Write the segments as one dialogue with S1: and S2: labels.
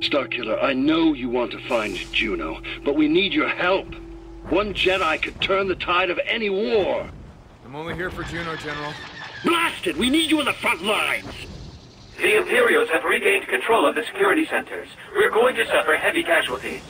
S1: Starkiller, I know you want to find Juno, but we need your help. One Jedi could turn the tide of any war.
S2: I'm only here for Juno, General.
S1: Blasted! We need you in the front lines!
S3: The Imperials have regained control of the security centers. We're going to suffer heavy casualties.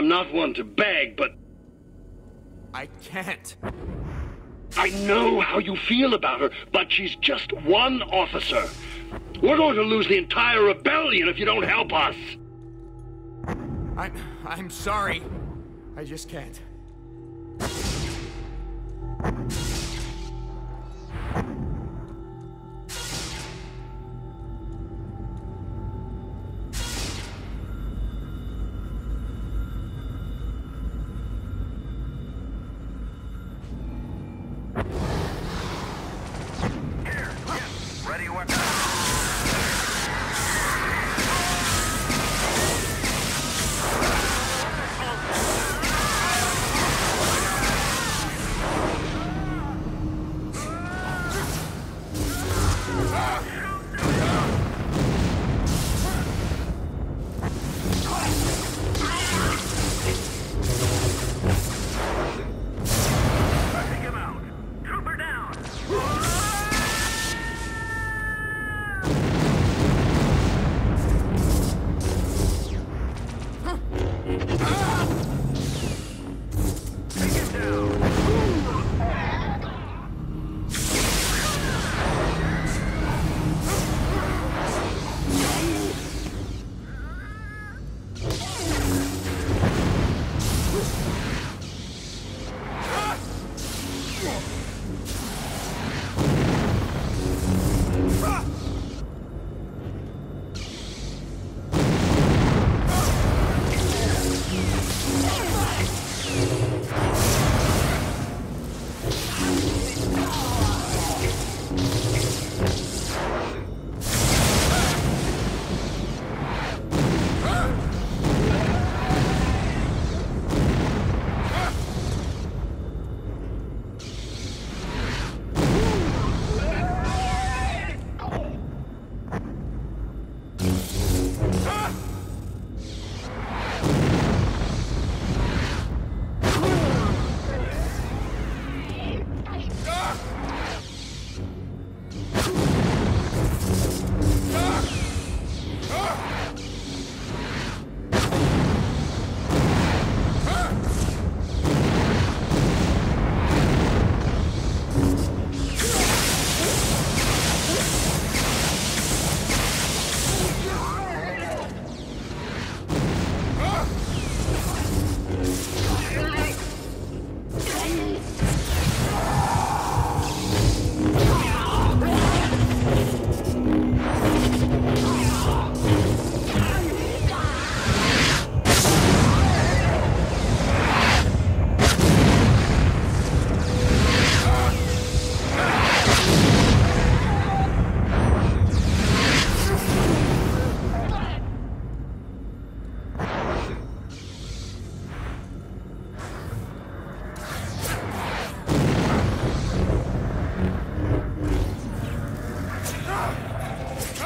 S1: I'm not one to beg, but
S2: I can't.
S1: I know how you feel about her, but she's just one officer. We're going to lose the entire rebellion if you don't help us.
S2: I'm I'm sorry. I just can't.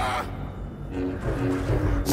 S4: 《あっ!》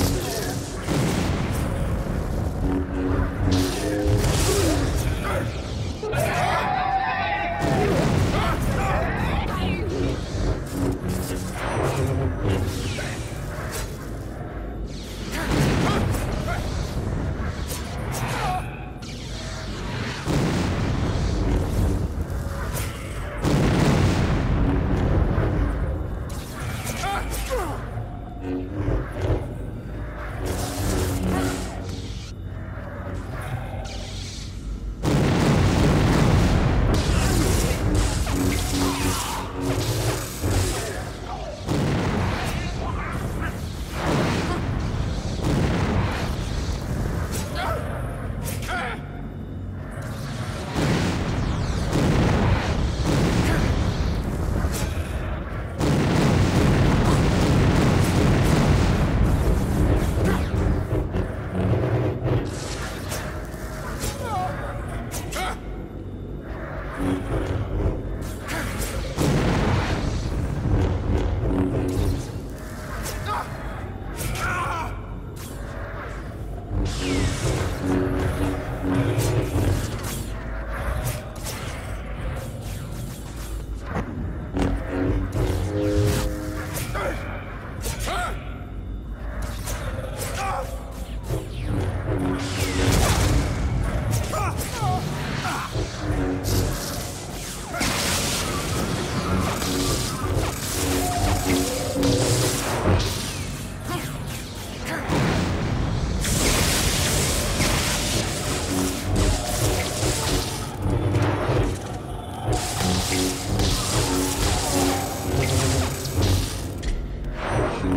S4: What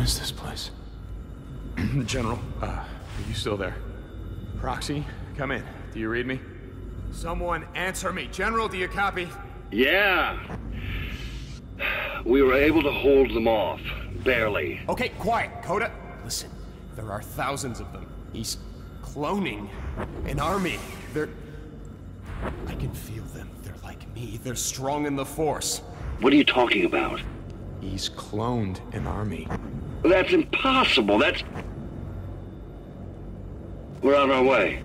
S4: is this place?
S2: General, uh, are you still there? Proxy, come in. Do you read me? Someone answer me. General, do you copy?
S1: Yeah. We were able to hold them off. Barely.
S5: Okay, quiet. Kota, listen. There are thousands of them. He's cloning an army. They're. I can feel them. They're like me. They're strong in the Force.
S1: What are you talking about?
S2: He's cloned an army.
S1: That's impossible. That's. We're on our way.